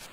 何?